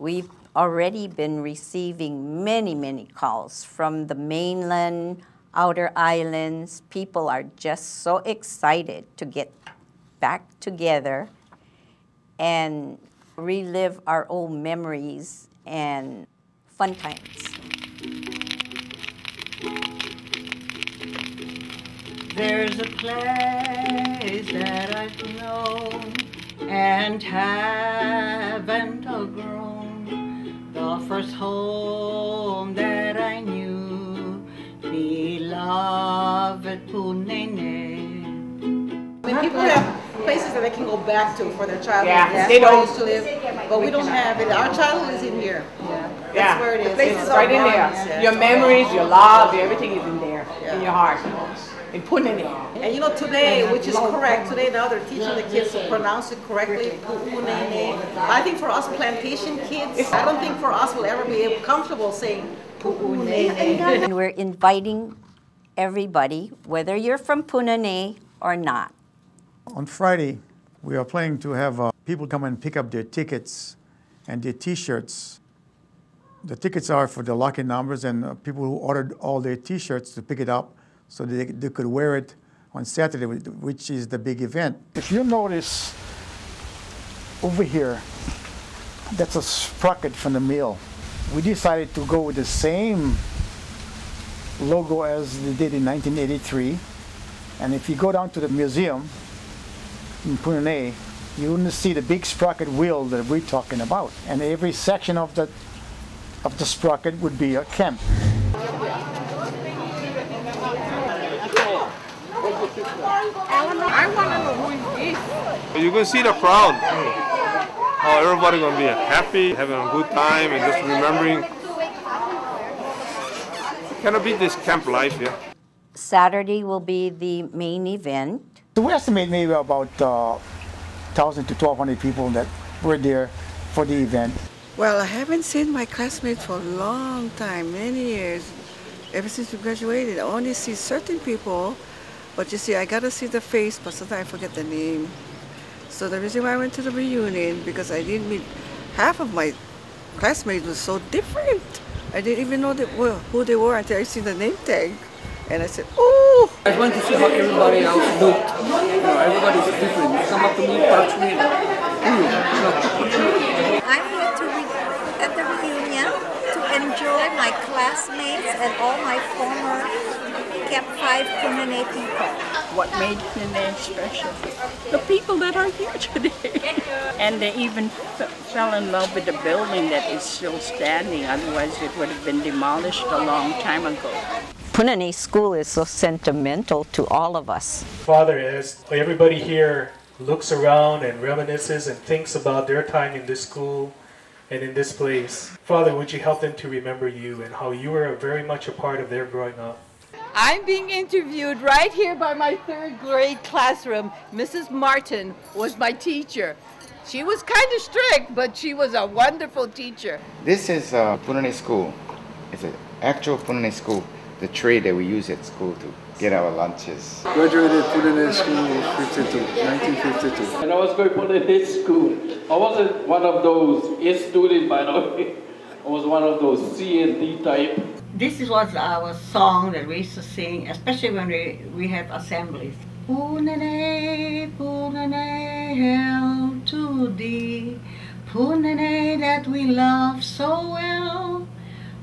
We've already been receiving many, many calls from the mainland, outer islands. People are just so excited to get back together and relive our old memories and fun times. There's a place that I've known and haven't grown. The first home that I knew, beloved Punene. I mean, people have places that they can go back to for their childhood. Yeah, That's they where don't- used to live, but we don't have it. Our childhood is in here. Yeah, Yeah, that's where it the is. place It's is right in there. yeah. Your memories, your love, everything is in there, Yeah. in your heart. And putting it in. And you know, today, which is correct, today now they're teaching the kids to pronounce it correctly, pu'unene. I think for us plantation kids, I don't think for us we'll ever be comfortable saying pu'unene. And we're inviting everybody, whether you're from Punane or not. On Friday, we are planning to have uh, people come and pick up their tickets and their T-shirts. The tickets are for the lucky numbers and uh, people who ordered all their T-shirts to pick it up so they, they could wear it on Saturday, which is the big event. If you notice over here, that's a sprocket from the mill. We decided to go with the same logo as they did in 1983. And if you go down to the museum, in Punane, you wouldn't see the big sprocket wheel that we're talking about. And every section of the of the sprocket would be a camp. I want to know who is this. You can see the crowd. How everybody gonna be happy, having a good time, and just remembering. Cannot beat this camp life, yeah. Saturday will be the main event. So we estimate maybe about uh, 1,000 to 1,200 people that were there for the event. Well, I haven't seen my classmates for a long time, many years. Ever since we graduated, I only see certain people, but you see, I gotta see the face, but sometimes I forget the name. So the reason why I went to the reunion, because I didn't meet half of my classmates was so different. I didn't even know they were, who they were until I see the name tag. And I said, oh! I want to see how everybody else looked. You know, everybody's different. They come up to me, touch me. Ooh, you know. I'm here to re- at the reunion to enjoy my classmates and all my former Camp 5 Punane people. what made Punene special. The people that are here today. and they even f- fell in love with the building that is still standing, otherwise it would have been demolished a long time ago. Punane School is so sentimental to all of us. Father, as everybody here looks around and reminisces and thinks about their time in this school and in this place, Father, would you help them to remember you and how you were very much a part of their growing up? I'm being interviewed right here by my third grade classroom. Mrs. Martin was my teacher. She was kind of strict, but she was a wonderful teacher. This is uh, Punane School. It's an actual Punane school, the tray that we use at school to get our lunches. Graduated Punane School 52, 1952. And I was going to the school. I wasn't one of those A student, by the way. I was one of those C and D type. This is what was our song that we used to sing, especially when we, we have assemblies. Punane, Punane, hail to thee. Punane that we love so well,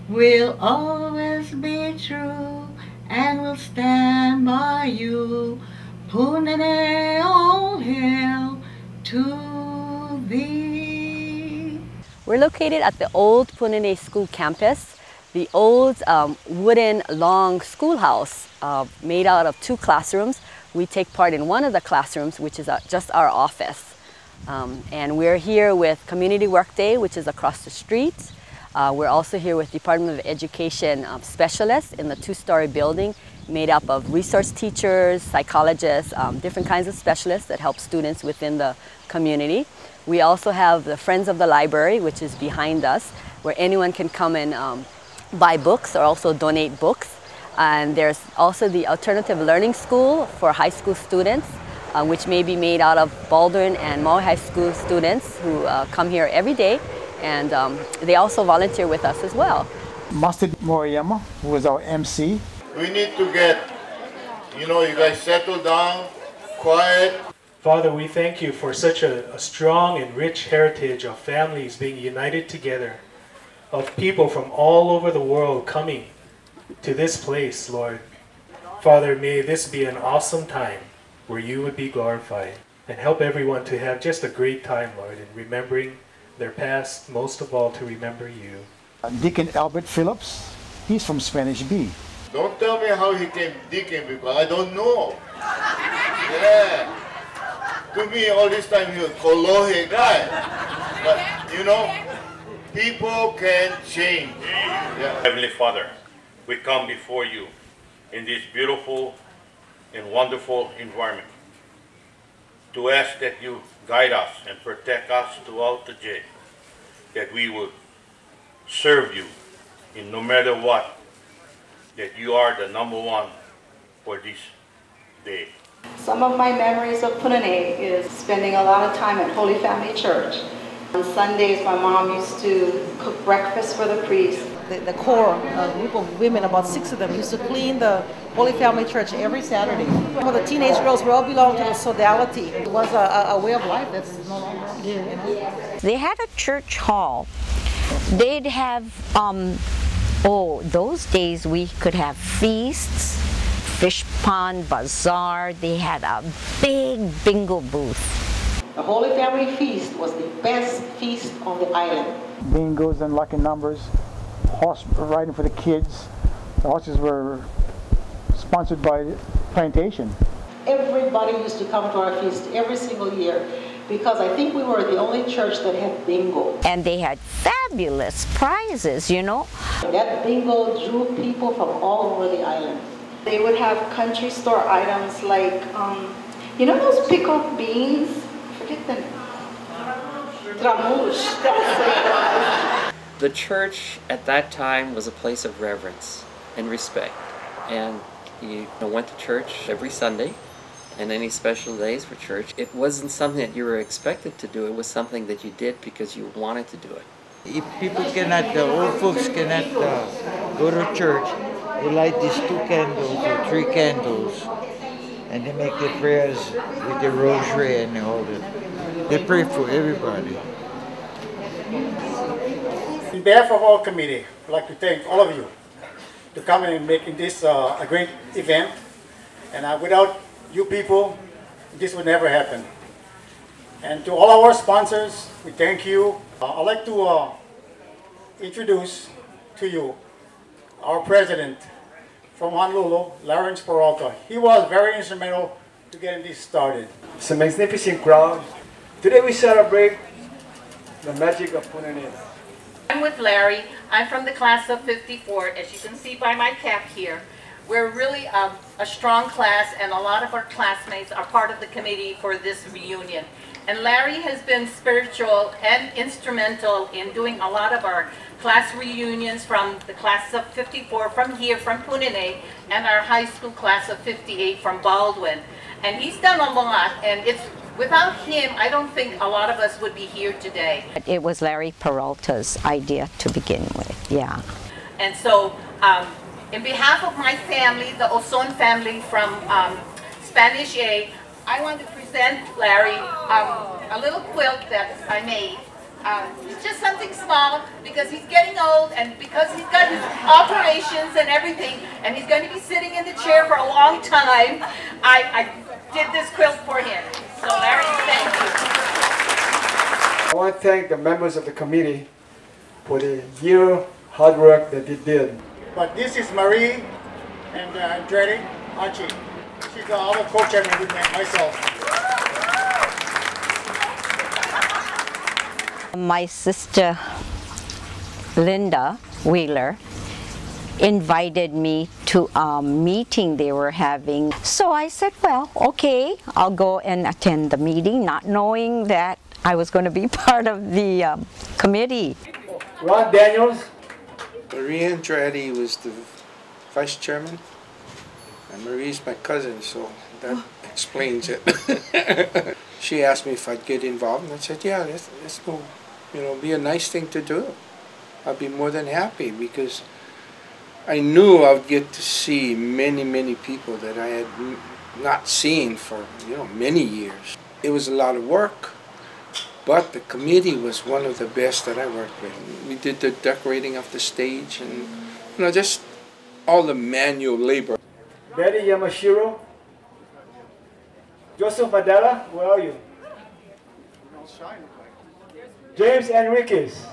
will always be true and will stand by you. Punane, all hail to thee. We're located at the old Punane School campus, the old um, wooden long schoolhouse uh, made out of two classrooms. We take part in one of the classrooms, which is uh, just our office. Um, and we're here with Community Work Day, which is across the street. Uh, we're also here with Department of Education um, specialists in the two-story building made up of resource teachers, psychologists, um, different kinds of specialists that help students within the community. We also have the Friends of the Library, which is behind us, where anyone can come and um, buy books or also donate books. And there's also the Alternative Learning School for high school students, uh, which may be made out of Baldwin and Maui High School students who uh, come here every day and um, they also volunteer with us as well. Mustard Moriyama, who was our MC. We need to get, you know, you guys settle down, quiet. Father, we thank you for such a, a strong and rich heritage of families being united together, of people from all over the world coming to this place, Lord. Father, may this be an awesome time where you would be glorified and help everyone to have just a great time, Lord, in remembering their past, most of all to remember you. Deacon Albert Phillips, he's from Spanish B. Don't tell me how he came deacon because I don't know. Yeah. To me, all this time he was Kolohe guy. But, you know, people can change. Yeah. Heavenly Father, we come before you in this beautiful and wonderful environment to ask that you guide us and protect us throughout the day, that we would serve you in no matter what, that you are the number one for this day. Some of my memories of Punane is spending a lot of time at Holy Family Church. On Sundays, my mom used to cook breakfast for the priests. The, the core, a group of women, about six of them, used to clean the Holy Family Church every Saturday. Well, the teenage girls, we all belonged to the sodality. It was a, a, way of life that's no longer here, you know? They had a church hall. They'd have, um, oh, those days we could have feasts, fish pond, bazaar. They had a big bingo booth. The Holy Family Feast was the best feast on the island. Bingos and lucky numbers, horse riding for the kids. The horses were sponsored by Plantation. Everybody used to come to our feast every single year because I think we were the only church that had bingo. And they had fabulous prizes, you know. That bingo drew people from all over the island. They would have country store items like, um, you know those pickled beans? Forget the Tramouche. The church at that time was a place of reverence and respect. And you went to church every Sunday and any special days for church. It wasn't something that you were expected to do. It was something that you did because you wanted to do it. If people cannot, the old folks cannot uh, go to church, they light these two candles or three candles and they make their prayers with the rosary and all that. They pray for everybody. In behalf of our committee, I'd like to thank all of you to come and making this uh, a great event. And uh, without you people, this would never happen. And to all our sponsors, we thank you. Uh, I'd like to uh, introduce to you our president from Honolulu, Lawrence Peralta. He was very instrumental to getting this started. It's a magnificent crowd. Today we celebrate the magic of Punane. I'm with Larry. I'm from the class of 54, as you can see by my cap here. We're really a, a, strong class and a lot of our classmates are part of the committee for this reunion. And Larry has been spiritual and instrumental in doing a lot of our class reunions from the class of 54 from here, from Punane, and our high school class of 58 from Baldwin. And he's done a lot, and it's without him, I don't think a lot of us would be here today. It was Larry Peralta's idea to begin with, yeah. And so, um, in behalf of my family, the Oson family from um, Spanish A, I want to present Larry um, a little quilt that I made. Um, it's just something small because he's getting old and because he's got his operations and everything and he's going to be sitting in the chair for a long time, I, I did this quilt for him. So Larry, thank you. I want to thank the members of the committee for the year hard work that they did. But this is Marie and uh, Andrade Archie. She's uh, our co-chairman with myself. My sister Linda Wheeler invited me to a meeting they were having. So I said, well, okay, I'll go and attend the meeting, not knowing that I was going to be part of the um, committee. Ron Daniels. Marie Andrade was the vice chairman, and Marie's my cousin, so that explains it. she asked me if I'd get involved, and I said, yeah, let's, let's go you know, be a nice thing to do. I'd be more than happy because I knew I would get to see many, many people that I had not seen for, you know, many years. It was a lot of work, but the committee was one of the best that I worked with. We did the decorating of the stage and, you know, just all the manual labor. Betty Yamashiro. Joseph Madela, where are you? James Enriquez.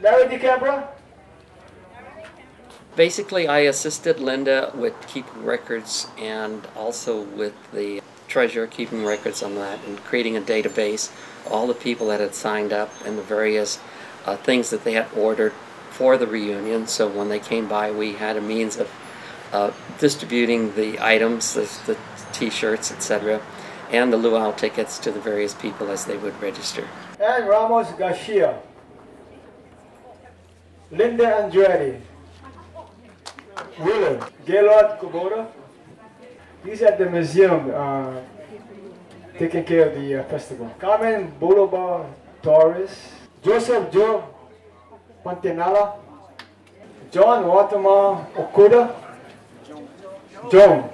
Larry DeCambra. Basically, I assisted Linda with keeping records and also with the treasurer keeping records on that and creating a database, all the people that had signed up and the various uh, things that they had ordered for the reunion. So when they came by, we had a means of uh, distributing the items, the, t-shirts, etc., and the luau tickets to the various people as they would register. And Ramos Garcia. Linda Andrade. Willard. Gaylord Kubota. He's at the museum uh, taking care of the uh, festival. Carmen Bolobar Torres. Joseph Joe Pontanilla. John Watama Okuda. John.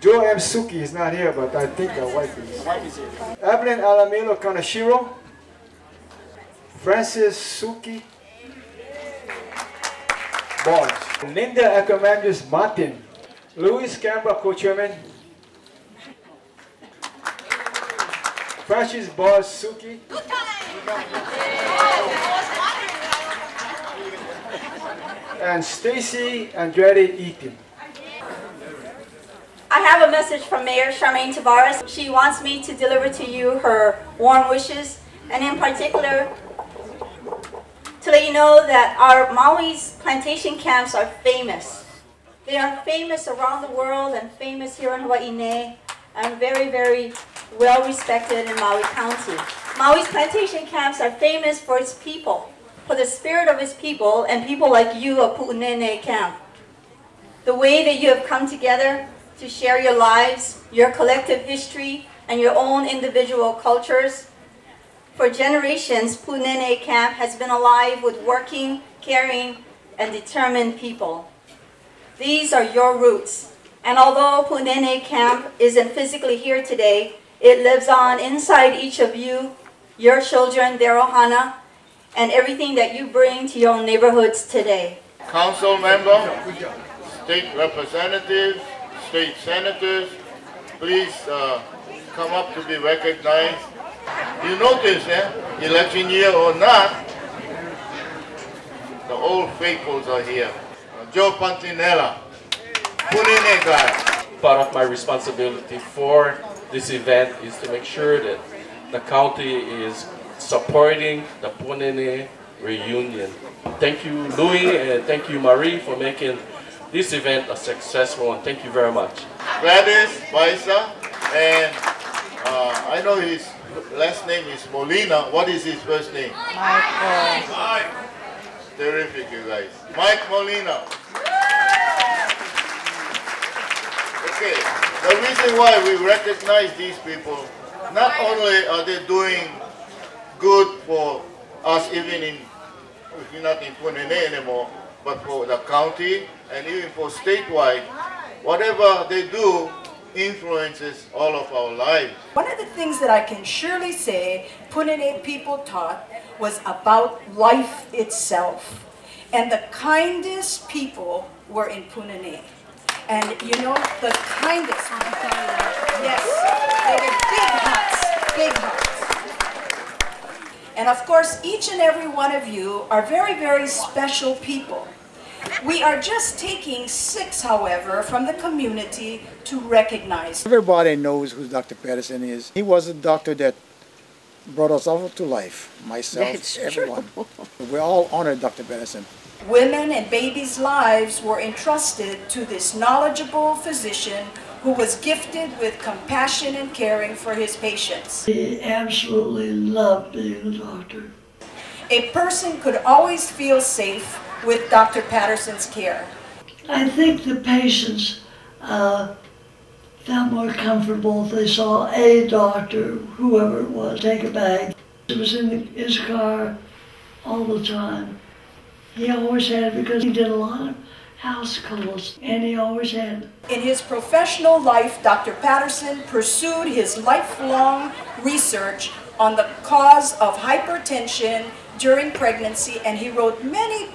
Joe M. Souki is not here, but I think the wife is. Evelyn Alamelo Kanashiro. Francis Souki. Boss. Linda Acomandus Martin. Louis Cambra co-chairman. Francis Boss Souki. and Stacy Andrade Eaton. I have a message from Mayor Charmaine Tavares. She wants me to deliver to you her warm wishes, and in particular, to let you know that our Maui's plantation camps are famous. They are famous around the world and famous here in Hawaii and very, very well respected in Maui County. Maui's plantation camps are famous for its people, for the spirit of its people and people like you of Pu'unene Camp. The way that you have come together to share your lives, your collective history, and your own individual cultures. For generations, Pu'unene Camp has been alive with working, caring, and determined people. These are your roots. And although Pu'unene Camp isn't physically here today, it lives on inside each of you, your children, their ohana, and everything that you bring to your neighborhoods today. Council member, state representatives, state senators, please uh, come up to be recognized. You notice, eh, election year or not, the old faithfuls are here. Uh, Joe Pontanilla, Punine guy. Part of my responsibility for this event is to make sure that the county is supporting the Punene reunion. Thank you, Louis, and thank you, Marie, for making this event a successful one. Thank you very much. Gladys Baisa, and uh, I know his last name is Molina. What is his first name? Michael. Mike. Terrific, you guys. Mike Molina. Okay, the reason why we recognize these people, not only are they doing good for us even in, if you're not in Punene anymore, but for the county and even for statewide, whatever they do influences all of our lives. One of the things that I can surely say Punane people taught was about life itself. And the kindest people were in Punane. And you know, the kindest. Yes, they were big hearts, big hearts. And of course, each and every one of you are very, very special people. We are just taking six, however, from the community to recognize. Everybody knows who Dr. Patterson is. He was a doctor that brought us all to life. Myself, That's everyone. We all honor Dr. Patterson. Women and babies' lives were entrusted to this knowledgeable physician who was gifted with compassion and caring for his patients. He absolutely loved being a doctor. A person could always feel safe with Dr. Patterson's care. I think the patients uh, felt more comfortable if they saw a doctor, whoever it was, take a bag. It was in his car all the time. He always had it because he did a lot of house calls, and he always had. In his professional life, Dr. Patterson pursued his lifelong research on the cause of hypertension during pregnancy, and he wrote many,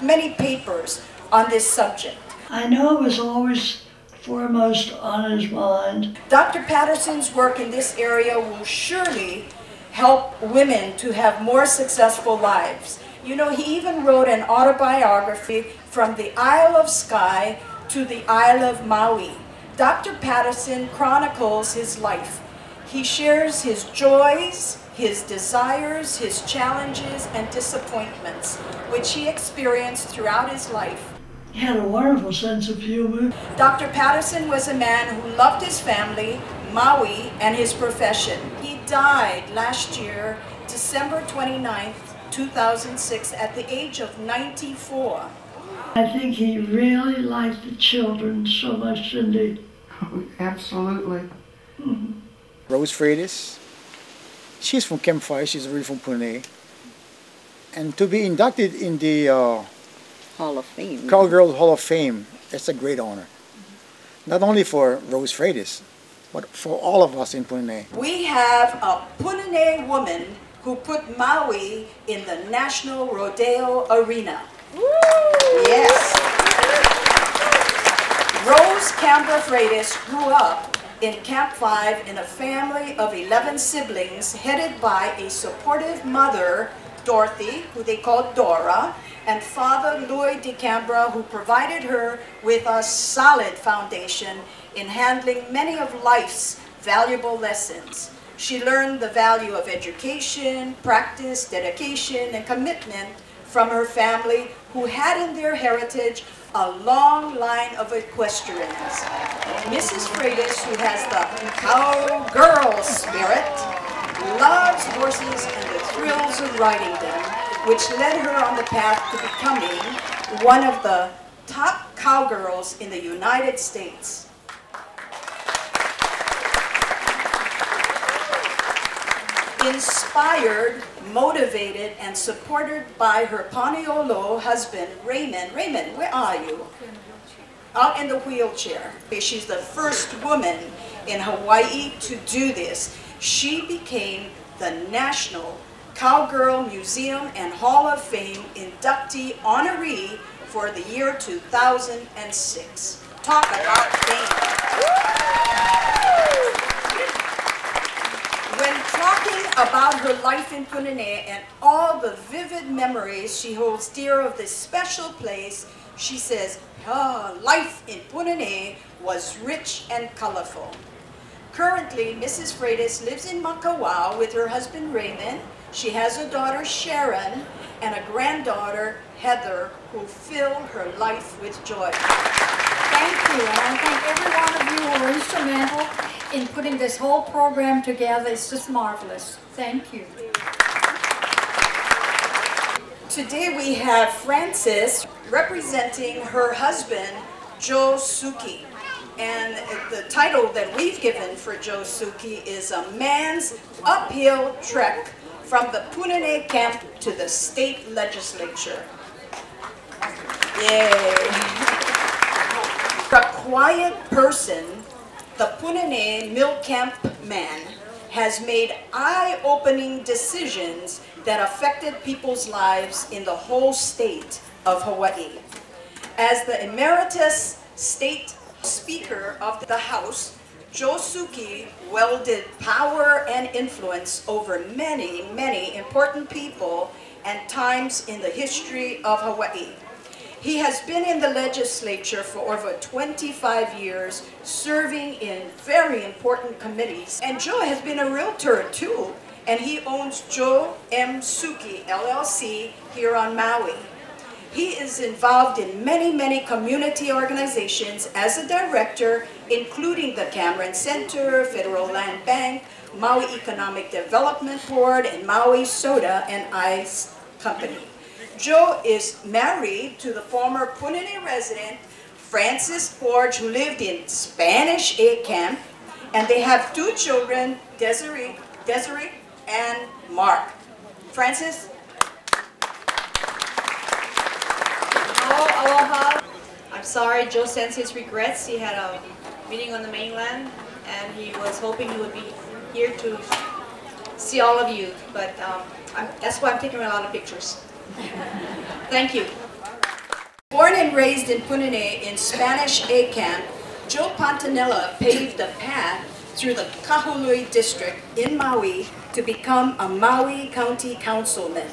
many papers on this subject. I know it was always foremost on his mind. Dr. Patterson's work in this area will surely help women to have more successful lives. You know, he even wrote an autobiography from the Isle of Skye to the Isle of Maui. Dr. Patterson chronicles his life. He shares his joys, his desires, his challenges, and disappointments, which he experienced throughout his life. He had a wonderful sense of humor. Dr. Patterson was a man who loved his family, Maui, and his profession. He died last year, December 29th, 2006, at the age of 94. I think he really liked the children so much, didn't he? Absolutely. Mm-hmm. Rose Freitas. She's from Camp 5, she's really from Pune. And to be inducted in the uh, Hall of Fame. Cowgirl Hall of Fame, it's a great honor. Not only for Rose Freitas, but for all of us in Pune. We have a Punane woman who put Maui in the National Rodeo Arena. Yes. Rose Cambra Freitas grew up in Camp 5 in a family of 11 siblings headed by a supportive mother, Dorothy, who they called Dora, and father Louis de Cambra, who provided her with a solid foundation in handling many of life's valuable lessons. She learned the value of education, practice, dedication, and commitment from her family who had in their heritage a long line of equestrians. Mrs. Freitas, who has the cowgirl spirit, loves horses and the thrills of riding them, which led her on the path to becoming one of the top cowgirls in the United States. Inspired, motivated, and supported by her Paniolo husband, Raymond. Raymond, where are you? Out in the wheelchair. She's the first woman in Hawaii to do this. She became the National Cowgirl Museum and Hall of Fame inductee honoree for the year 2006. Talk about fame. Talking about her life in Punane and all the vivid memories she holds dear of this special place, she says, "Ah, life in Punane was rich and colorful. Currently, Mrs. Freitas lives in Makawao with her husband Raymond. She has a daughter Sharon and a granddaughter Heather who fill her life with joy. Thank you, and I thank every one of you who were instrumental in putting this whole program together. It's just marvelous. Thank you. Today we have Frances representing her husband, Joe Souki. And the title that we've given for Joe Souki is A Man's Uphill Trek from the Punane Camp to the State Legislature. Yay! A quiet person, the Punane Mill Camp man has made eye-opening decisions that affected people's lives in the whole state of Hawaii. As the emeritus state speaker of the House, Joe Souki wielded power and influence over many, many important people and times in the history of Hawaii. He has been in the legislature for over 25 years, serving in very important committees. And Joe has been a realtor too, and he owns Joe M. Souki LLC here on Maui. He is involved in many, many community organizations as a director, including the Cameron Center, Federal Land Bank, Maui Economic Development Board, and Maui Soda and Ice Company. Joe is married to the former Punane resident Francis Forge, who lived in Spanish A camp, and they have two children, Desiree, Desiree and Mark. Francis? Hello, aloha. I'm sorry, Joe sends his regrets. He had a meeting on the mainland and he was hoping he would be here to see all of you, but um, that's why I'm taking a lot of pictures. Thank you. Born and raised in Punene in Spanish A camp, Joe Pontanilla paved the path through the Kahului district in Maui to become a Maui County Councilman.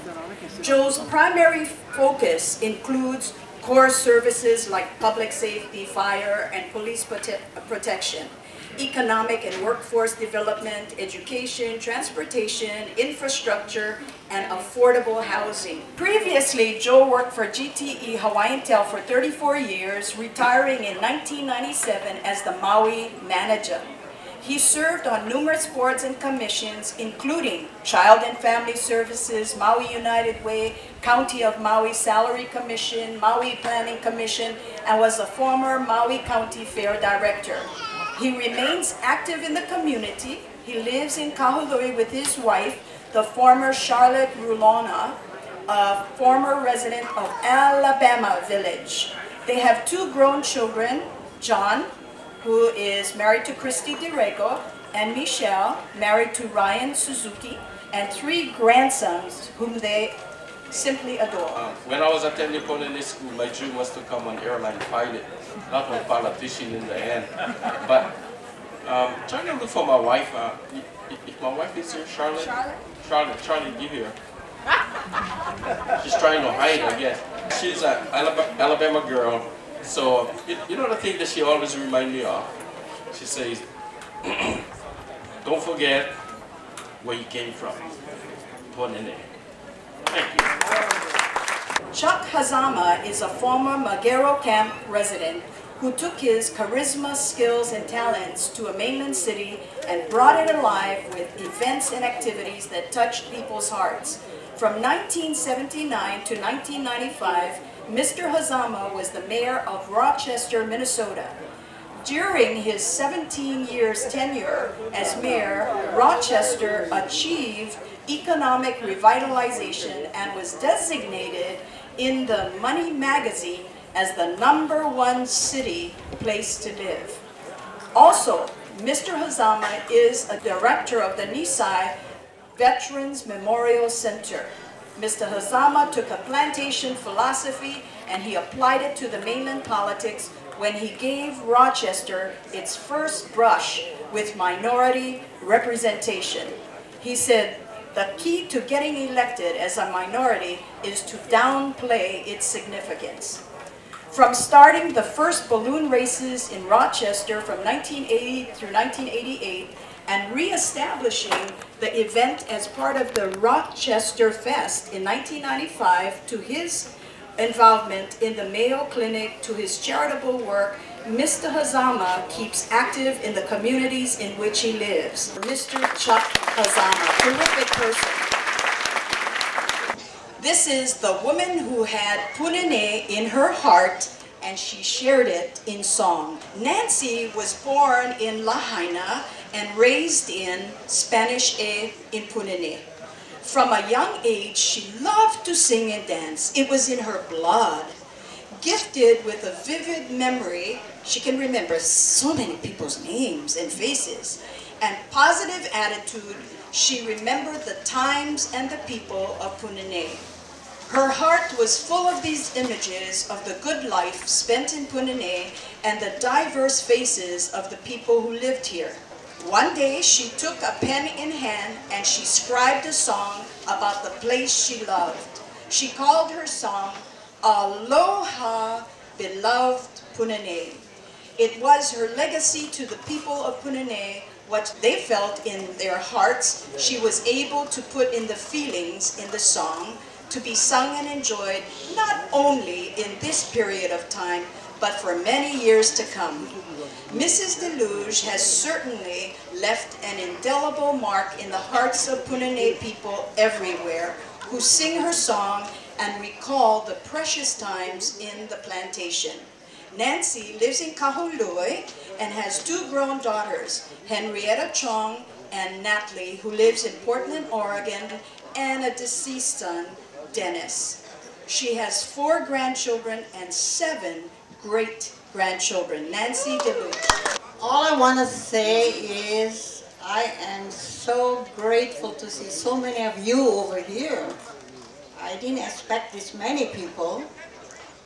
Joe's primary focus includes core services like public safety, fire, and police prote protection economic and workforce development, education, transportation, infrastructure, and affordable housing. Previously, Joe worked for GTE Hawaiian Tel for 34 years, retiring in 1997 as the Maui manager. He served on numerous boards and commissions, including Child and Family Services, Maui United Way, County of Maui Salary Commission, Maui Planning Commission, and was a former Maui County Fair Director. He remains active in the community. He lives in Kahului with his wife, the former Charlotte Rulona, a former resident of Alabama Village. They have two grown children, John, who is married to Christy DeRego, and Michelle, married to Ryan Suzuki, and three grandsons whom they simply adore. Uh, when I was attending Punene School, my dream was to become an airline pilot, not a politician in the end. But um, trying to look for my wife. Uh, if my wife is here, Charlotte. Charlotte. Charlotte, Charlotte, you here? She's trying to hide, I guess. She's an Alabama girl. So, you know the thing that she always reminds me of? She says, don't forget where you came from. Thank you. Chuck Hazama is a former Magero Camp resident who took his charisma, skills, and talents to a mainland city and brought it alive with events and activities that touched people's hearts. From 1979 to 1995, Mr. Hazama was the mayor of Rochester, Minnesota. During his 17 years tenure as mayor, Rochester achieved economic revitalization and was designated in the Money magazine as the number one city place to live. Also, Mr. Hazama is a director of the Nisei Veterans Memorial Center. Mr. Hazama took a plantation philosophy and he applied it to the mainland politics when he gave Rochester its first brush with minority representation. He said, the key to getting elected as a minority is to downplay its significance. From starting the first balloon races in Rochester from 1980 through 1988 and re-establishing the event as part of the Rochester Fest in 1995 to his involvement in the Mayo Clinic to his charitable work, Mr. Hazama keeps active in the communities in which he lives. Mr. Chuck Hazama, terrific person. This is the woman who had Punene in her heart and she shared it in song. Nancy was born in Lahaina and raised in Spanish A in Punene. From a young age, she loved to sing and dance. It was in her blood. Gifted with a vivid memory, she can remember so many people's names and faces. And positive attitude, she remembered the times and the people of Punene. Her heart was full of these images of the good life spent in Punene and the diverse faces of the people who lived here. One day she took a pen in hand and she scribed a song about the place she loved. She called her song Aloha Beloved Punene. It was her legacy to the people of Punene, what they felt in their hearts, she was able to put in the feelings in the song to be sung and enjoyed not only in this period of time, but for many years to come. Mrs. DeLuiz has certainly left an indelible mark in the hearts of Punene people everywhere who sing her song and recall the precious times in the plantation. Nancy lives in Kahului and has two grown daughters, Henrietta Chong and Natalie, who lives in Portland, Oregon, and a deceased son, Dennis. She has four grandchildren and seven great-grandchildren. Nancy DeLuiz. All I want to say is I am so grateful to see so many of you over here. I didn't expect this many people.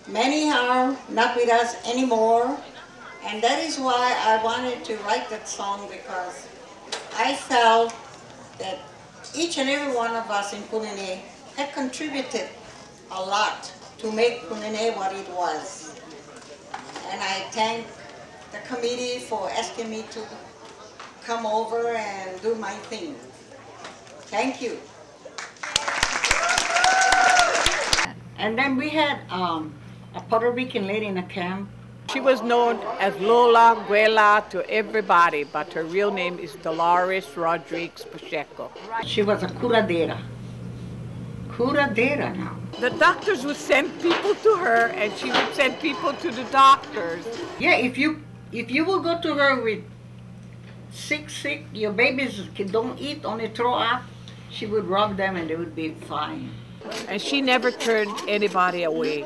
Many are not with us anymore, and that is why I wanted to write that song because I felt that each and every one of us in Punene had contributed a lot to make Punene what it was. And I thank the committee for asking me to come over and do my thing. Thank you. And then we had um, a Puerto Rican lady in the camp. She was known as Lola Guela to everybody, but her real name is Dolores Rodriguez Pacheco. She was a curadera. Curadera now. The doctors would send people to her, and she would send people to the doctors. Yeah, if you if you will go to her with sick, sick, your babies don't eat, only throw up, she would rub them and they would be fine. And she never turned anybody away.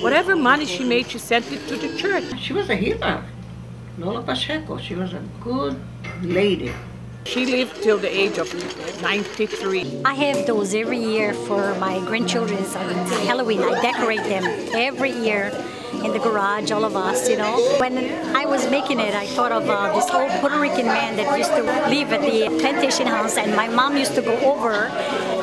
Whatever money she made, she sent it to the church. She was a healer. Lola Pacheco, she was a good lady. She lived till the age of 93. I have those every year for my grandchildren's on Halloween. I decorate them every year in the garage, all of us, you know. When I was making it, I thought of uh, this old Puerto Rican man that used to live at the plantation house, and my mom used to go over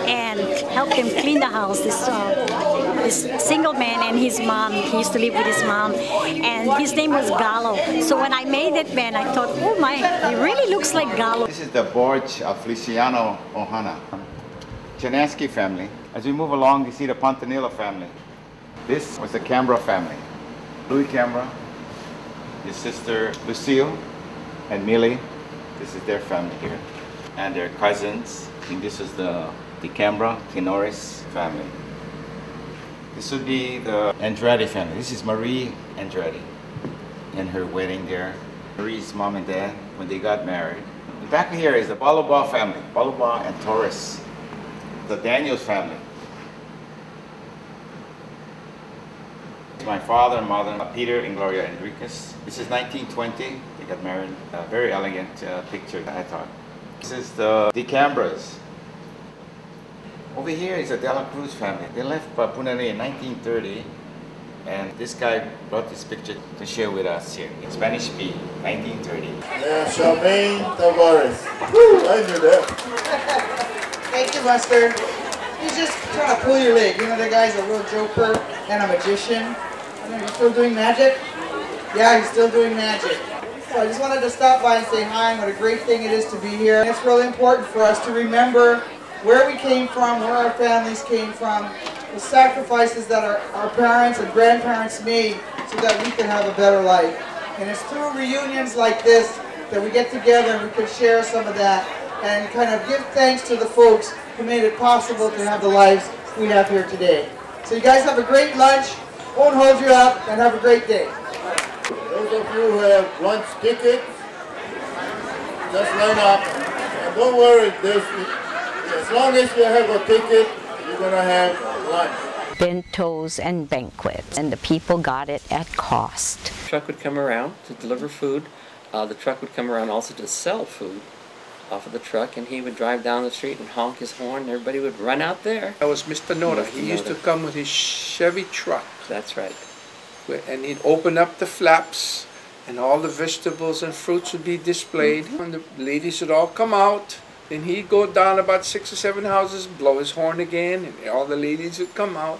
and help him clean the house. This, uh, this single man and his mom, he used to live with his mom, and his name was Gallo. So when I made that man, I thought, oh my, he really looks like Gallo. This is the Borge of Feliciano Ohana, Janansky family. As we move along, you see the Pontanilla family. This was the Cambra family. Louis Cambra, his sister Lucille, and Millie. This is their family here. And their cousins. And this is the, the Cambra Tenoris family. This would be the Andrade family. This is Marie Andrade and her wedding there. Marie's mom and dad, when they got married. Back here is the Baloba family, Baloba and Torres. The Daniels family. My father and mother, Peter and Gloria Enriquez. This is 1920. They got married. A very elegant uh, picture, I thought. This is the DeCambras. Over here is the Dela Cruz family. They left Punane in 1930, and this guy brought this picture to share with us here in Spanish B, 1930. Yeah, Charmaine Tavares. Woo, I knew that. Thank you, Lester. He's just trying to pull your leg. You know, the guy's a real joker and a magician. I know, you still doing magic? Yeah, he's still doing magic. So I just wanted to stop by and say hi and what a great thing it is to be here. And it's really important for us to remember where we came from, where our families came from, the sacrifices that our, our parents and grandparents made so that we can have a better life. And it's through reunions like this that we get together and we can share some of that and kind of give thanks to the folks who made it possible to have the lives we have here today. So you guys have a great lunch, won't hold you up, and have a great day. Those of you who have lunch tickets, just line up. And don't worry, there's, as long as you have a ticket, you're going to have lunch. bentos and banquets, and the people got it at cost. truck would come around to deliver food. Uh, the truck would come around also to sell food off of the truck, and he would drive down the street and honk his horn, and everybody would run out there. That was Mr. Noda. Mr. He used to come with his Chevy truck. That's right. And he'd open up the flaps, and all the vegetables and fruits would be displayed. And the ladies would all come out. Then he'd go down about six or seven houses, blow his horn again, and all the ladies would come out.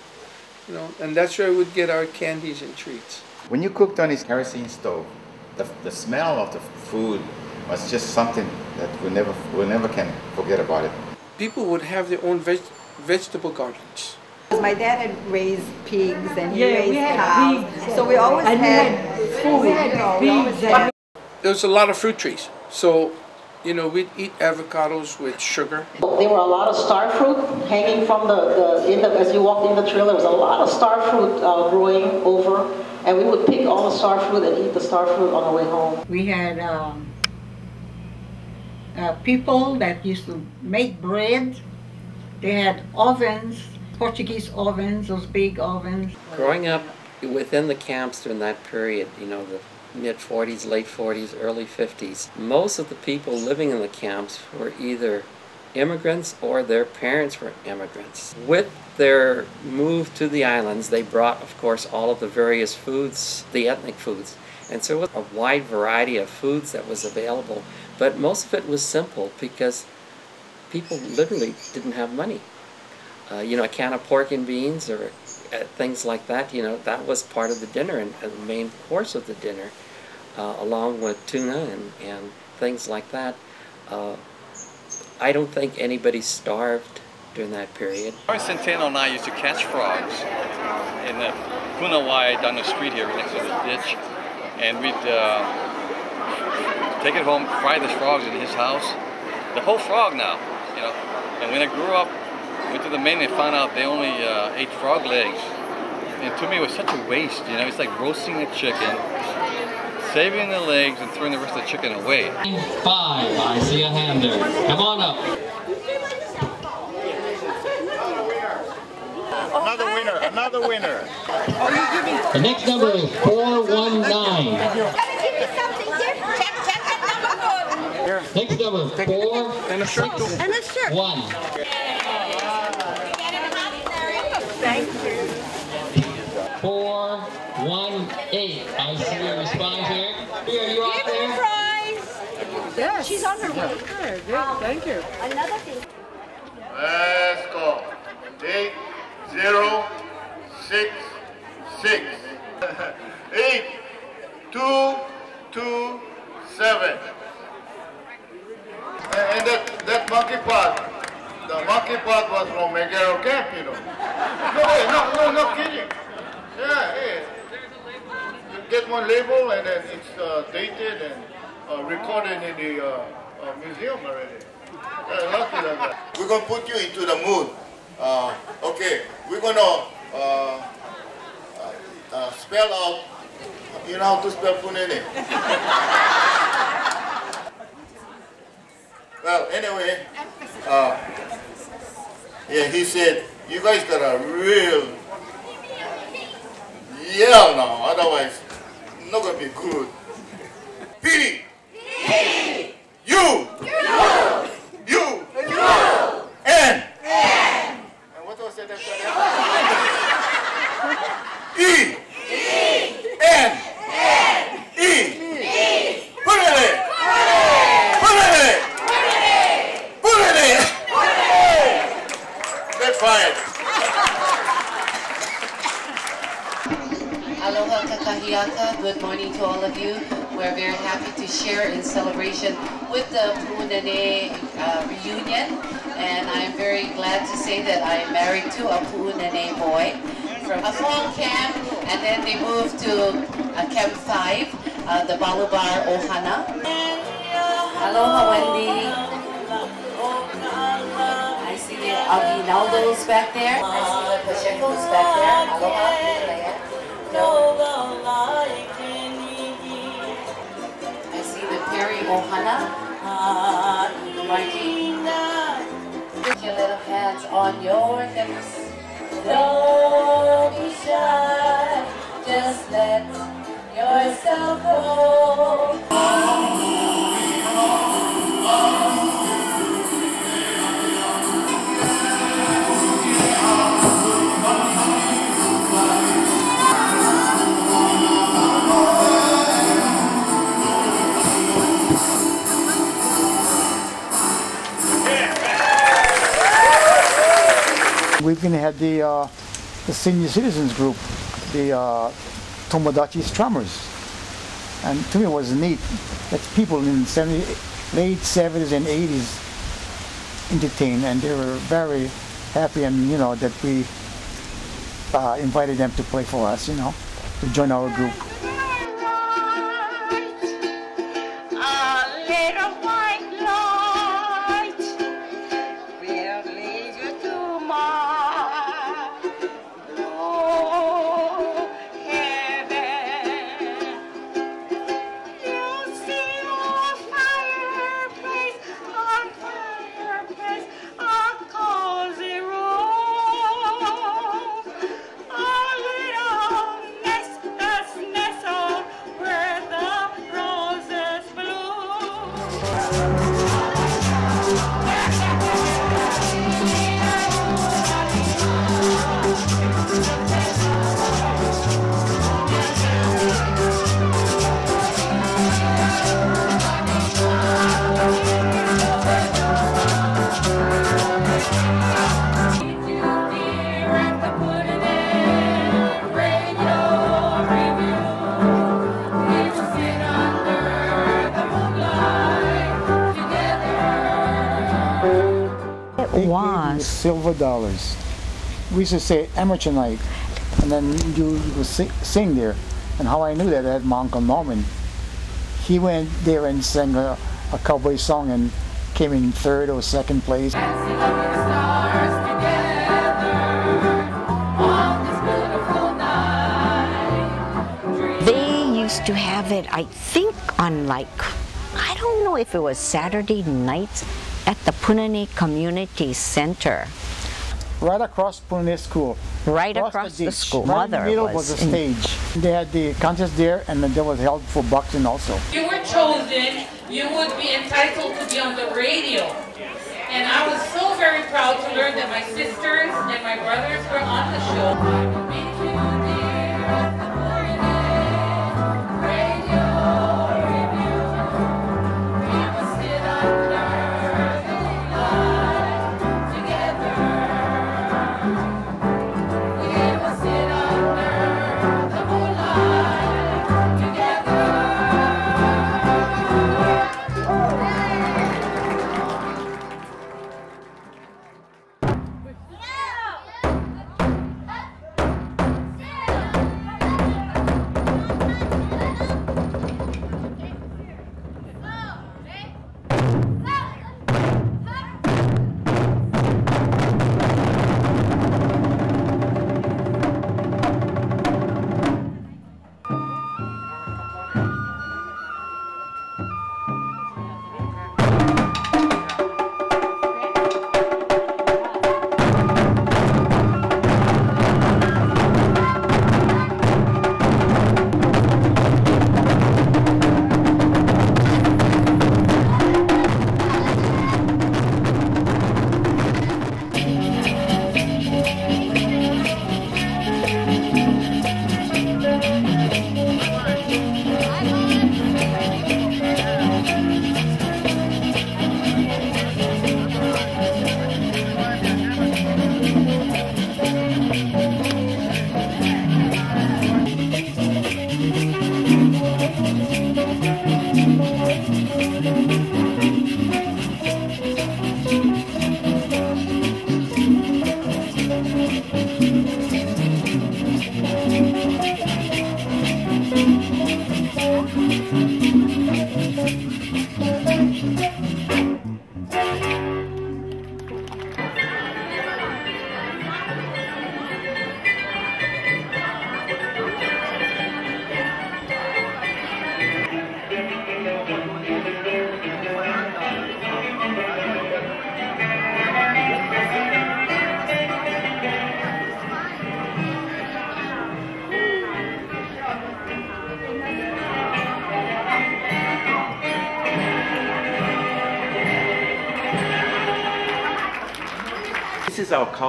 You know, and that's where we'd get our candies and treats. When you cooked on his kerosene stove, the, the smell of the food was just something that we never we never can forget about it. People would have their own veg- vegetable gardens. My dad had raised pigs and he Yeah, raised cows, pigs. so we always And had had food. we had you know, pigs had- There's a lot of fruit trees. So You know, we'd eat avocados with sugar. There were a lot of star fruit hanging from the, the, in the as you walked in the trail, there was a lot of star fruit uh, growing over, and we would pick all the star fruit and eat the star fruit on the way home. We had um, uh, people that used to make bread. They had ovens, Portuguese ovens, those big ovens. Growing up within the camps during that period, you know, the mid 40s, late 40s, early 50s, most of the people living in the camps were either immigrants or their parents were immigrants. With their move to the islands, they brought, of course, all of the various foods, the ethnic foods. And so it was a wide variety of foods that was available, but most of it was simple because people literally didn't have money. Uh, you know, a can of pork and beans or uh, things like that, you know, that was part of the dinner and, and the main course of the dinner, uh, along with tuna and, and things like that. Uh, I don't think anybody starved during that period. Our Centeno and I used to catch frogs in the Punawai down the street here next to the ditch, and we'd uh, take it home, fry the frogs in his house. The whole frog now, you know. And when I grew up, went to the main and found out they only uh, ate frog legs. And to me, it was such a waste, you know. It's like roasting a chicken, saving the legs, and throwing the rest of the chicken away. Five, I see a hand there. Come on up. Another winner, another winner. The next number is 419. Next number, four, and a shirt. And a shirt. One. Thank you. Four, one, eight. I see a response here. Here, are you out there? Yes. She's on her way. Good, good. Thank you. Another thing. Let's go. Eight, zero, six, six. Eight, two, two, seven. And, and that, that monkey pot, the monkey pot was from McGerrow Camp, you know. No, way, no, no, no kidding. Yeah, hey. You get one label and then it's uh, dated and uh, recorded in the uh, uh, museum already. We're gonna put you into the mood. Uh, okay, we're gonna uh, uh, uh, spell out. You know how to spell Punene? well, anyway, yeah, he said, you guys got a real yell now, otherwise, not gonna be good. P. Aloha kakahiaka. Good morning to all of you. We're very happy to share in celebration with the Pu'unene uh, reunion. And I'm very glad to say that I am married to a Pu'unene boy from a small camp. And then they moved to uh, Camp 5, uh, the Balubar Ohana. Aloha, Wendy. I see the Aguinaldos back there. I see the Pacheco's back there. Aloha, Leia. The Perry Ohana. Uh, Margie. Put your little hands on your hips. Don't be shy. Just let yourself go. We even had the, uh, the senior citizens group, the uh, Tomodachi Strummers. And to me it was neat that people in the 70, late 70s and 80s entertained and they were very happy and you know that we uh, invited them to play for us, you know, to join our group. Several dollars. We used to say amateur night, and then you, you would sing, sing there. And how I knew that, I had my Uncle Norman. He went there and sang a, a cowboy song and came in third or second place. They used to have it, I think, on like, I don't know if it was Saturday nights at the Punene Community Center. Right across Punene School. Right across the ditch. school. Right in the Mother middle was was a in- stage. They had the contest there, and then there was held for boxing also. you were chosen, you would be entitled to be on the radio. And I was so very proud to learn that my sisters and my brothers were on the show.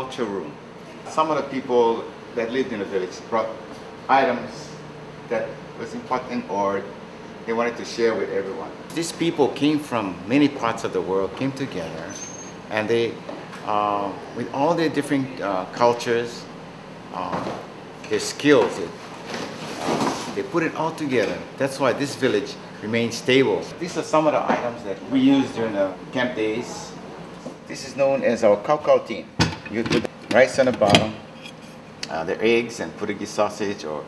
Culture room. Some of the people that lived in the village brought items that was important or they wanted to share with everyone. These people came from many parts of the world, came together, and they, uh, with all their different uh, cultures, uh, their skills, it, they put it all together. That's why this village remains stable. These are some of the items that we use during the camp days. This is known as our cow tin. You put rice on the bottom, uh, the eggs and Portuguese sausage or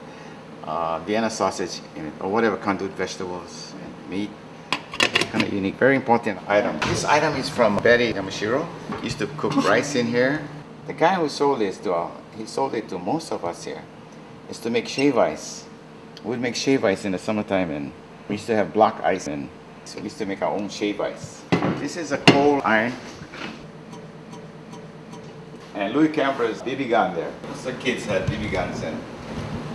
uh, Vienna sausage in it, or whatever conduit vegetables and meat. Kind of unique, very important item. This item is from Betty Yamashiro. Used to cook rice in here. The guy who sold this to uh, he sold it to most of us here. Is to make shave ice. We'd make shave ice in the summertime, and we used to have block ice, and so we used to make our own shave ice. This is a coal iron and Louis Cambra's BB gun there. The kids had BB guns and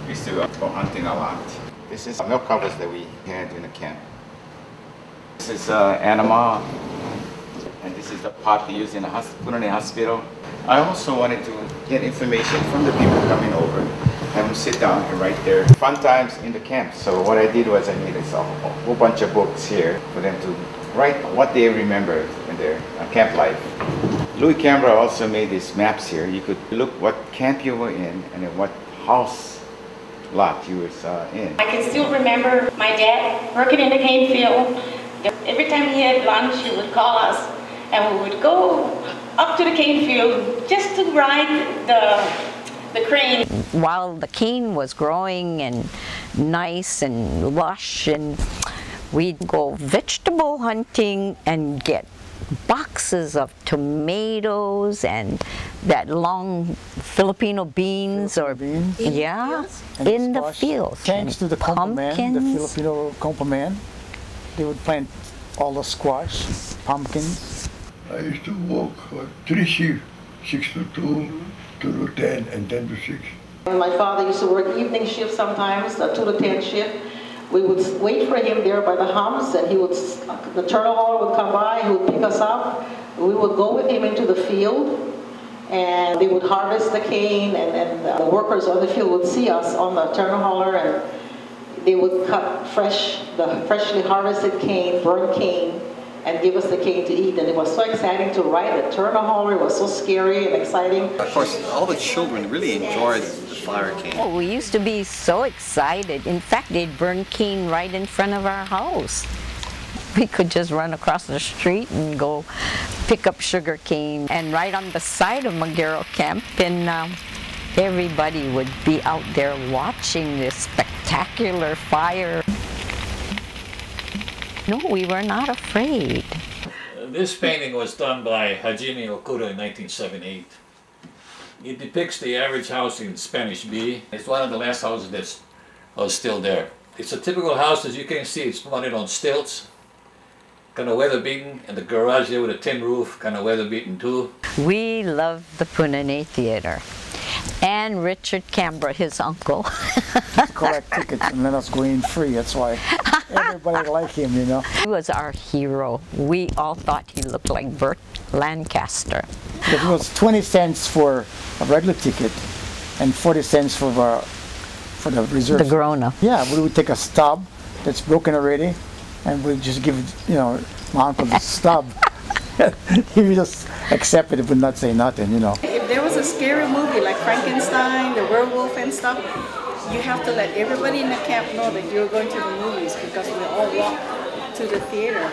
we used to go hunting a lot. This is milk covers that we had in the camp. This is uh, anima, and this is the pot they use in the hos- hospital. I also wanted to get information from the people coming over, have them sit down and write their fun times in the camp. So what I did was I made a whole bunch of books here for them to write what they remember in their uh, camp life. Louis Cambra also made these maps here. You could look what camp you were in and then what house lot you was uh, in. I can still remember my dad working in the cane field. Every time he had lunch, he would call us and we would go up to the cane field just to ride the, the crane. While the cane was growing and nice and lush and we'd go vegetable hunting and get boxes of tomatoes and that long Filipino beans or beans. yeah And in the squash. fields Thanks to the Compa-Man, the. Filipino Compa-Man, they would plant all the squash, pumpkins. I used to walk uh, three shifts, 6 to 2, 2 to 10, and 10 to 6. And my father used to work evening shift sometimes, a two to ten shift. We would wait for him there by the humps, and he would, the turtle hauler would come by, he would pick us up. We would go with him into the field, and they would harvest the cane, and then the workers on the field would see us on the turtle hauler, and they would cut fresh, the freshly harvested cane, burnt cane, and give us the cane to eat. And it was so exciting to ride the turtle hauler. It was so scary and exciting. Of course, all the children really enjoyed the fire cane. Oh, we used to be so excited. In fact, they'd burn cane right in front of our house. We could just run across the street and go pick up sugar cane. And right on the side of McGerrow Camp, and um, everybody would be out there watching this spectacular fire. No, we were not afraid. This painting was done by Hajime Okuda in 1978. It depicts the average house in Spanish B. It's one of the last houses that's uh, still there. It's a typical house, as you can see, it's mounted on stilts, kind of weather beaten, and the garage there with a tin roof, kind of weather beaten too. We love the Punene Theater. And Richard Cambra, his uncle. collect tickets and let us go in free. That's why everybody liked him, you know. He was our hero. We all thought he looked like Burt Lancaster. It was 20 cents for a regular ticket and 40 cents for the, for the reserve. The grown-up. Yeah, we would take a stub that's broken already and we just give you know, my uncle the stub. he would just accept it, would not say nothing, you know. If there was a scary movie like Frankenstein, the werewolf and stuff, you have to let everybody in the camp know that you're going to the movies because we all walk to the theater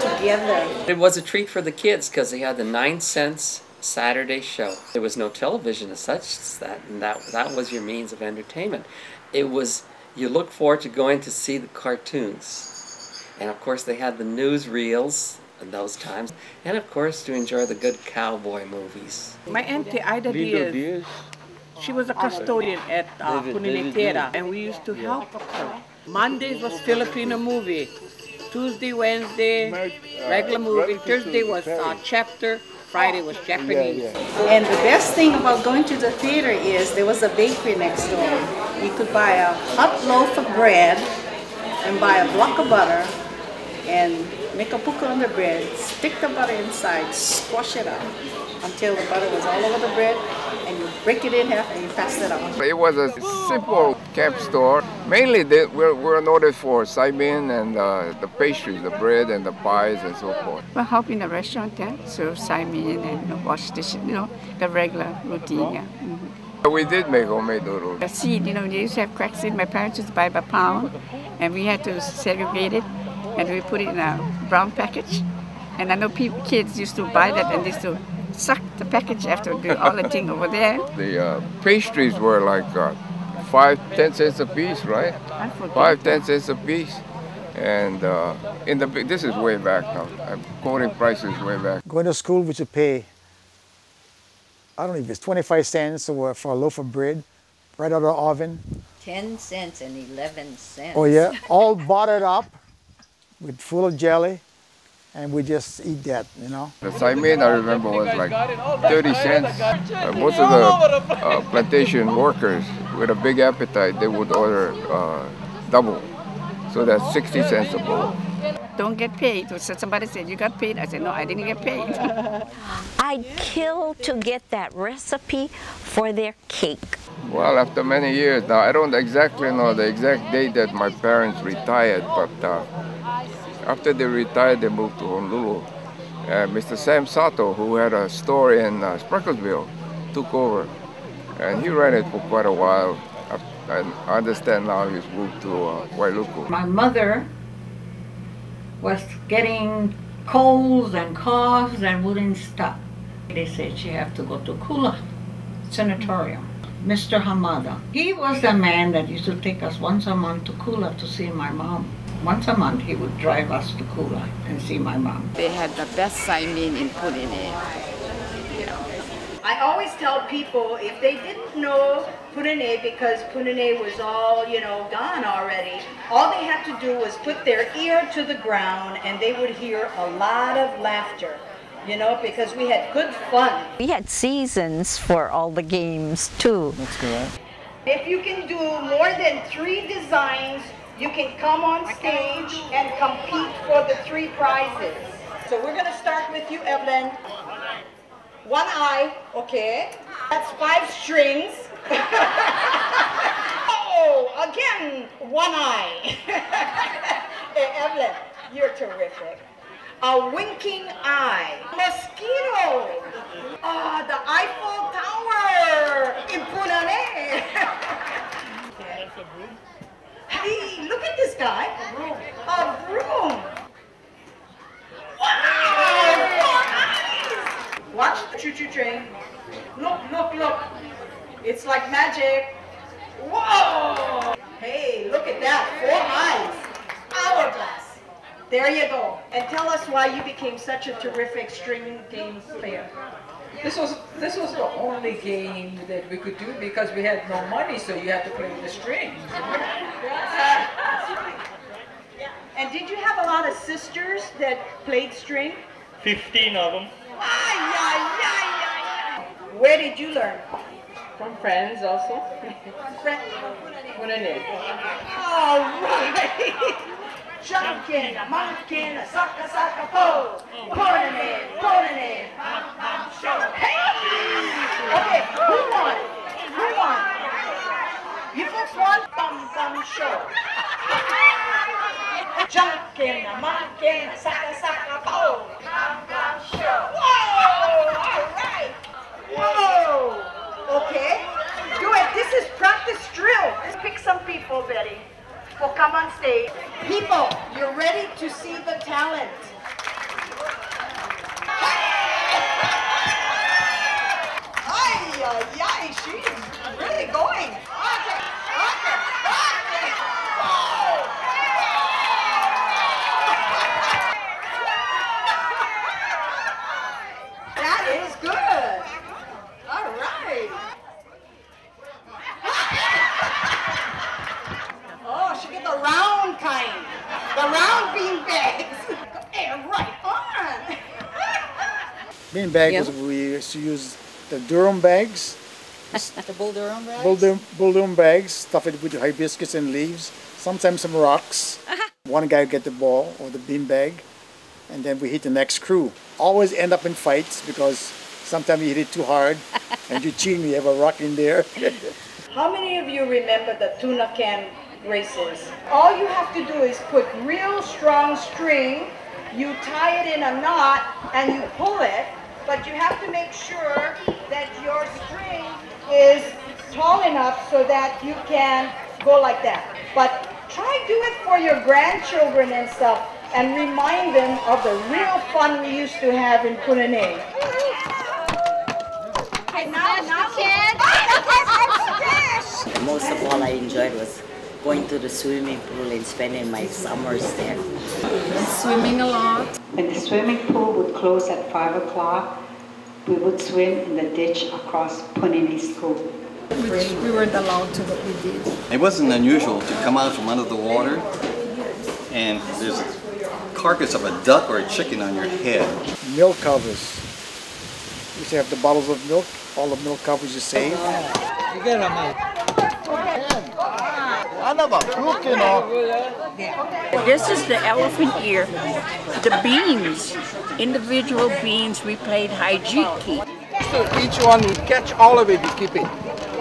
together. It was a treat for the kids because they had the nine cents Saturday show. There was no television as such as that, and that that was your means of entertainment. It was you look forward to going to see the cartoons, and of course they had the newsreels in those times, and of course to enjoy the good cowboy movies. My auntie Ida Diaz, she was a custodian at uh, David- Theater, and we used to help her. Mondays was Filipino movie. Tuesday, Wednesday, regular movie. Thursday was uh, chapter. Friday was Japanese. And the best thing about going to the theater is there was a bakery next door. You could buy a hot loaf of bread and buy a block of butter and make a puka on the bread, stick the butter inside, squash it up until the butter was all over the bread, and you break it in half and you pass it on. It was a simple camp store. Mainly, they, we're, we're noted for saimin and uh, the pastries, the bread and the pies and so forth. We're helping the restaurant there, serve saimin and wash dishes, you know, the regular routine. Yeah. Mhm. We did make homemade noodles. The seed, you know, they used to have cracked seed. My parents used to buy by pound, and we had to segregate it, and we put it in a brown package. And I know people, kids used to buy that and used to suck the package after doing all the thing over there. The uh, pastries were like uh, five, ten cents a piece, right? forget. Five, ten cents a piece. And uh, in the this is way back now. I'm quoting prices way back. Going to school, we should pay, I don't know if it's 25 cents or for a loaf of bread right out of the oven. 10 cents and 11 cents. Oh yeah, all buttered up with full of jelly, and we just eat that, you know. The saimin, I remember, was like 30 cents. Uh, most of the uh, plantation workers with a big appetite, they would order uh, double. So that's 60 cents a bowl. Don't get paid. So somebody said, You got paid? I said, No, I didn't get paid. I'd kill to get that recipe for their cake. Well, after many years now, I don't exactly know the exact date that my parents retired, but uh, after they retired, they moved to Honolulu. Uh, Mr. Sam Sato, who had a store in uh, Spreckelsville, took over, and he ran it for quite a while. And I understand now he's moved to uh, Wailuku. My mother was getting colds and coughs and wouldn't stop. They said she had to go to Kula Sanatorium. Mr. Hamada. He was the man that used to take us once a month to Kula to see my mom. Once a month he would drive us to Kula and see my mom. They had the best saimin in Punene. I always tell people if they didn't know Punene because Punene was all, you know, gone already, all they had to do was put their ear to the ground and they would hear a lot of laughter, you know, because we had good fun. We had seasons for all the games too. That's correct. If you can do more than three designs, you can come on stage and compete for the three prizes. So we're going to start with you, Evelyn. One eye, okay. That's five strings. oh, again, one eye. hey, Evelyn, you're terrific. A winking eye. Mosquito. Ah, the Eiffel Tower in Punene. hey, look at this guy. A broom. Wow! Watch the choo-choo train. Look, look, look. It's like magic. Whoa! Hey, look at that. Four eyes. Hourglass. There you go. And tell us why you became such a terrific string game player. This was this was the only game that we could do because we had no money, so you had to play with the strings. And did you have a lot of sisters that played string? 15 of them. Ay, ay, ay, ay, ay. Where did you learn? From friends also. Friend. Punene. All right. Junkin, monkin, sucka, sucka, po. Putting it, putting it. Hey! Okay, who won? Who won? You folks won? Bum, bum, show. Junkin, monkin, sucka, sucka, po. Bum, bum, show. Whoa! All right. Whoa! Okay. Do it. This is practice drill. Let's pick some people, Betty. Will come on stage. People, you're ready to see the talent. Ay, ay, ay, she's really going. Okay, okay, okay. That is good. All right. Oh, she get the round kind. The round bean bags. And right on. Bean bag was we used to use the Durham bags. the Bull Durham bags? Bull Bull Durham bags, stuff it with hibiscus and leaves. Sometimes some rocks. One guy would get the ball or the bean bag, and then we hit the next crew. Always end up in fights because sometimes you hit it too hard, and you cheat me. You have a rock in there. How many of you remember the tuna can races? All you have to do is put real strong string, you tie it in a knot, and you pull it, but you have to make sure that your string is tall enough so that you can go like that. But try do it for your grandchildren and stuff and remind them of the real fun we used to have in Punene. Okay, now, now, Most of all I enjoyed was going to the swimming pool and spending my summers there. Swimming a lot. When the swimming pool would close at 5 o'clock, we would swim in the ditch across Punene School. Which we weren't allowed to, but we did. It wasn't unusual to come out from under the water and there's a carcass of a duck or a chicken on your head. milk covers. You used to have the bottles of milk, all the milk covers you save. You get them out. This is the elephant ear. The beans, individual beans, we played hijiki. So each one will catch all of it, you keep it.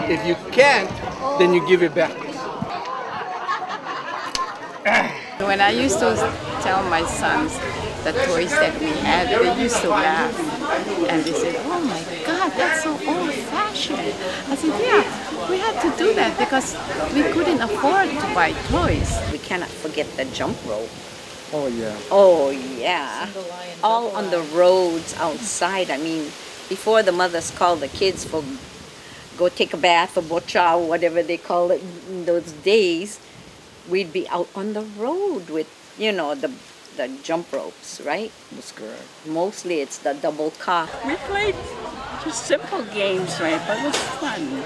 If you can't, then you give it back. When I used to tell my sons the toys that we had, they used to laugh. And they said, oh my God, that's so old fashioned. I said, yeah, we had to do that because we couldn't afford to buy toys. We cannot forget the jump rope. Oh yeah. Oh yeah. All on the roads outside. I mean, Before the mothers called the kids for go take a bath or bocha or whatever they call it in those days, we'd be out on the road with, you know, the the jump ropes, right? That's correct. Mostly it's the double car. We played just simple games, right? But it was fun.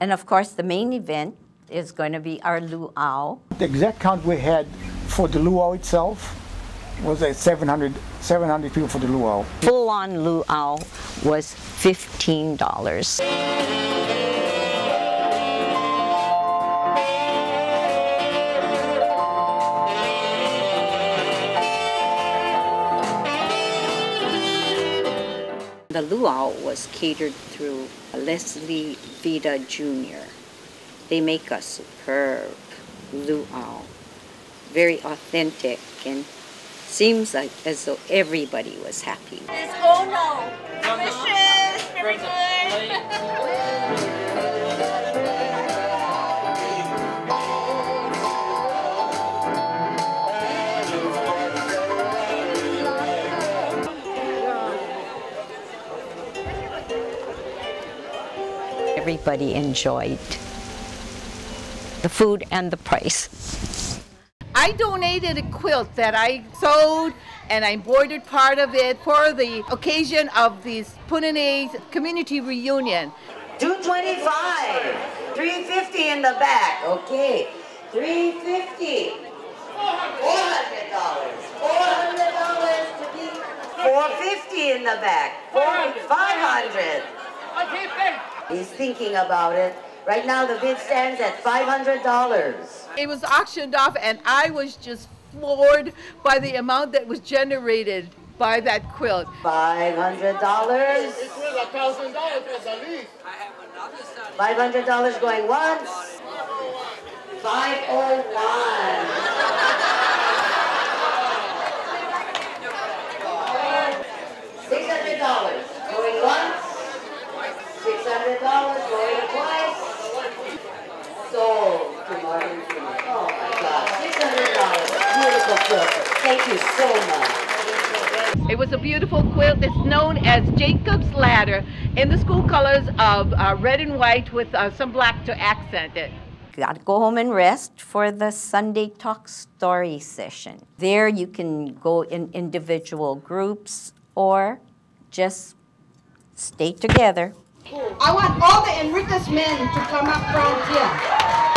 And of course, the main event is going to be our luau. The exact count we had for the luau itself was at 700, 700 people for the luau. Full on luau was $15. The luau was catered through Leslie Vida Jr. They make a superb luau, very authentic, and seems like as though everybody was happy. It's Ono. Delicious. Very good. Everybody enjoyed the food and the price. I donated a quilt that I sewed and I embroidered part of it for the occasion of this Punene community reunion. 225, 350 in the back. Okay, 350. $400. $400 to be 450 in the back. Four, 500. He's thinking about it. Right now the bid stands at $500. It was auctioned off and I was just floored by the amount that was generated by that quilt. $500. $500 going once. 501. $600 going once. $600 going twice. Sold to Oh my God, $600. Beautiful quilt. Thank you so much. It was a beautiful quilt. It's known as Jacob's Ladder in the school colors of uh, red and white with uh, some black to accent it. Got to go home and rest for the Sunday Talk Story session. There you can go in individual groups or just stay together. I want all the Enriques men to come up front here.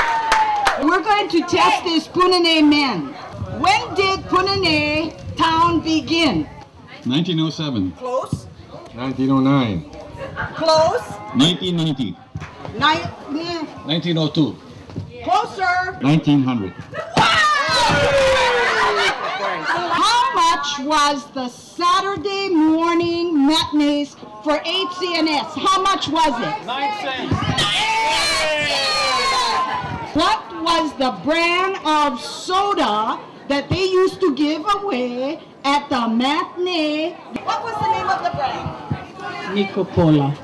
We're going to test these Punene men. When did Punene town begin? 1907. Close. 1909. Close. 1990. Nine, mm, 1902. closer. 1900. How much was the Saturday morning matinees for HC&S? How much was it? Nine cents. What was the brand of soda that they used to give away at the matinee? What was the name of the brand? Nico Cola.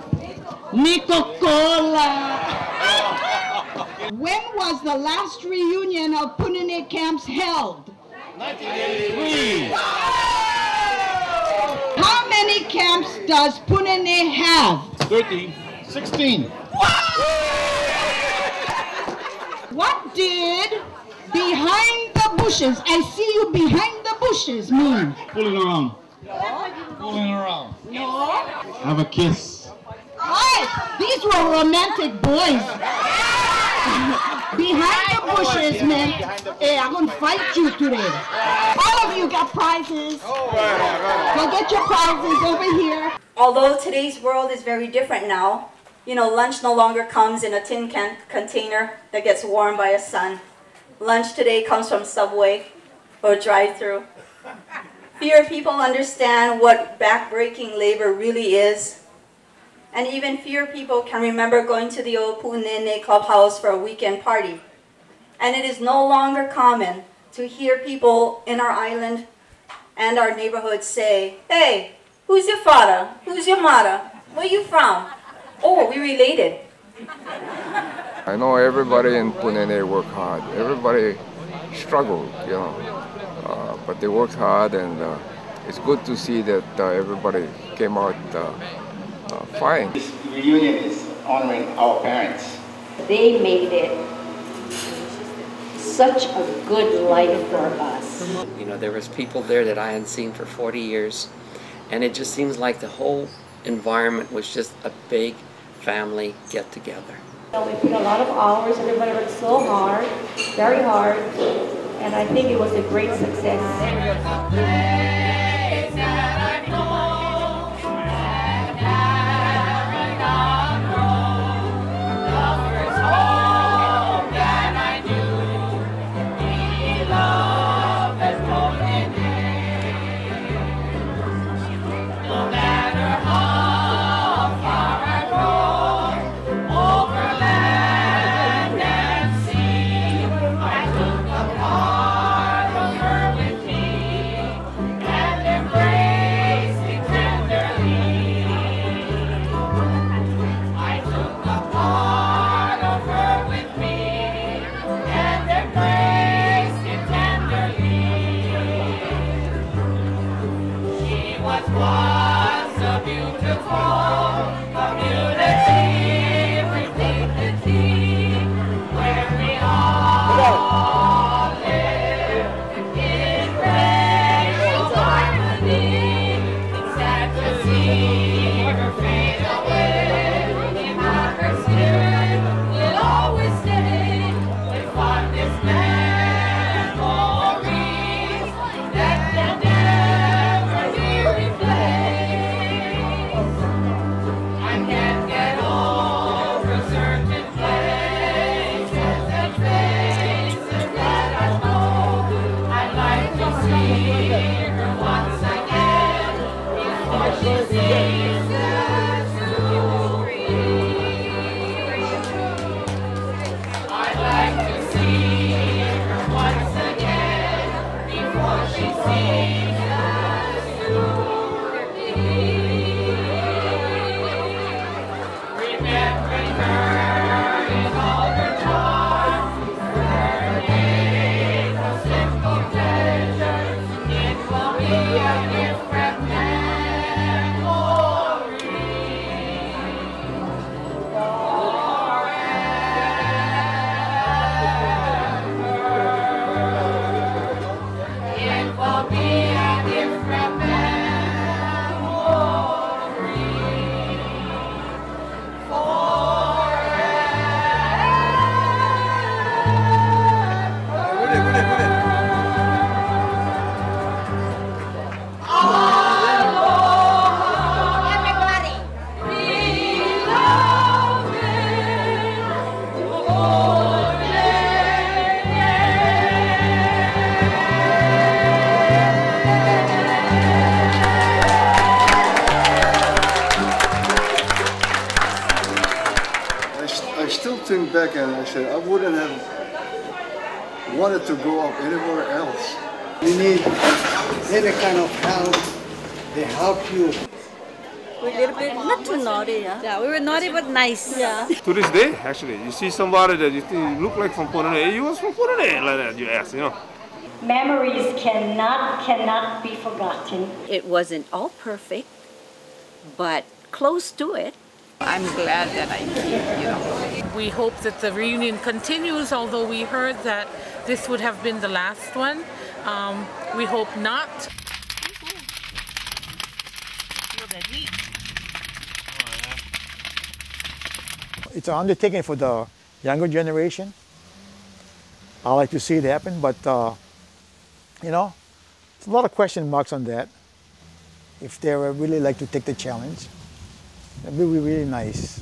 Nico Cola. when was the last reunion of Punene camps held? 1983. How many camps does Punene have? 13. 16. What did behind the bushes, I see you behind the bushes mean? Pulling around. Pulling around. No. Have a kiss. Right, these were romantic boys. behind the bushes meant, hey, I'm gonna fight you today. All of you got prizes. Go get your prizes over here. Although today's world is very different now, you know, lunch no longer comes in a tin can container that gets warmed by a sun. Lunch today comes from Subway or drive-through. Fewer people understand what backbreaking labor really is. And even fewer people can remember going to the old Punene clubhouse for a weekend party. And it is no longer common to hear people in our island and our neighborhood say, hey, who's your father? Who's your mother? Where are you from? Oh, we related. I know everybody in Punene work hard. Everybody struggled, you know, uh, but they worked hard, and uh, it's good to see that uh, everybody came out uh, uh, fine. This reunion is honoring our parents. They made it such a good life for us. You know, there was people there that I hadn't seen for 40 years, and it just seems like the whole environment was just a big family get together. Know, we put a lot of hours, everybody worked so hard, very hard, and I think it was a great success. A said I wouldn't have wanted to grow up anywhere else. You need any kind of help, they help you. We're a little bit not too naughty, yeah. Yeah, we were naughty but nice. Yeah. To this day, actually, you see somebody that you think look like from Punene, you was from Punene, like that, you ask, you know. Memories cannot, cannot be forgotten. It wasn't all perfect, but close to it. I'm glad that I did, you know. We hope that the reunion continues, although we heard that this would have been the last one. Um, we hope not. It's an undertaking for the younger generation. I like to see it happen, but uh, you know, it's a lot of question marks on that. If they really like to take the challenge, that'd be really nice.